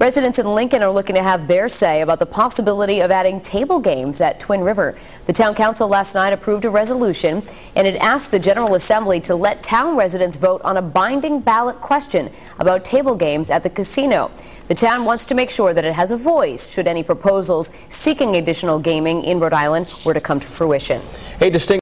Residents in Lincoln are looking to have their say about the possibility of adding table games at Twin River. The town council last night approved a resolution and it asked the General Assembly to let town residents vote on a binding ballot question about table games at the casino. The town wants to make sure that it has a voice should any proposals seeking additional gaming in Rhode Island were to come to fruition. Hey, distinct.